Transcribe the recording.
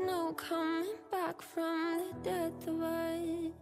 no coming back from the death of us.